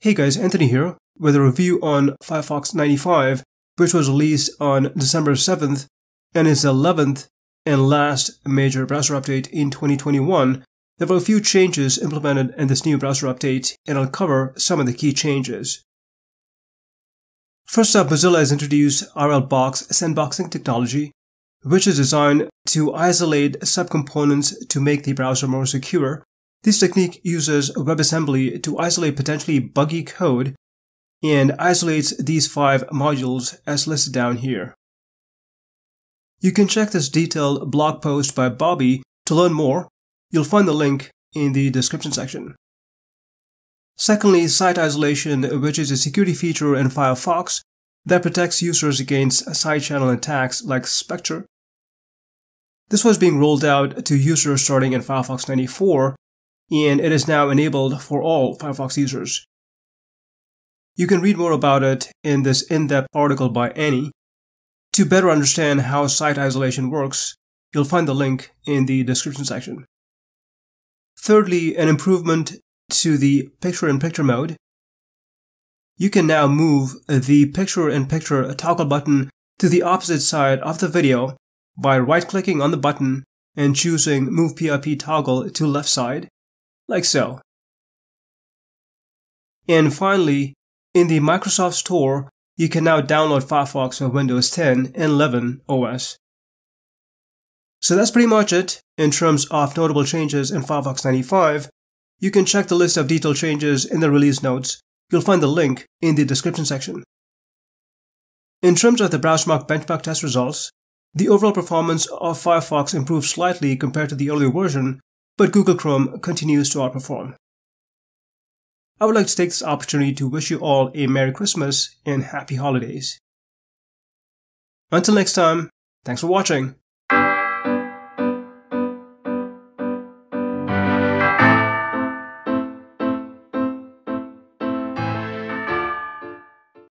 Hey guys, Anthony here with a review on Firefox 95, which was released on December 7th and is the 11th and last major browser update in 2021. There were a few changes implemented in this new browser update, and I'll cover some of the key changes. First up, Mozilla has introduced RLBox sandboxing technology, which is designed to isolate subcomponents to make the browser more secure this technique uses WebAssembly to isolate potentially buggy code and isolates these five modules as listed down here. You can check this detailed blog post by Bobby to learn more. You'll find the link in the description section. Secondly, site isolation, which is a security feature in Firefox that protects users against side channel attacks like Spectre. This was being rolled out to users starting in Firefox 94 and it is now enabled for all Firefox users. You can read more about it in this in-depth article by Anny. To better understand how site isolation works, you'll find the link in the description section. Thirdly, an improvement to the picture-in-picture mode. You can now move the picture-in-picture toggle button to the opposite side of the video by right-clicking on the button and choosing Move PIP toggle to left side like so. And finally, in the Microsoft Store, you can now download Firefox for Windows 10 and 11 OS. So that's pretty much it in terms of notable changes in Firefox 95. You can check the list of detailed changes in the release notes. You'll find the link in the description section. In terms of the BrowserMark benchmark test results, the overall performance of Firefox improved slightly compared to the earlier version, but Google Chrome continues to outperform. I would like to take this opportunity to wish you all a Merry Christmas and Happy Holidays. Until next time, thanks for watching.